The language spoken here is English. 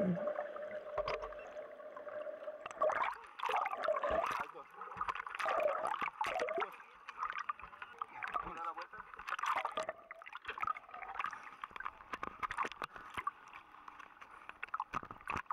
Mm-hmm.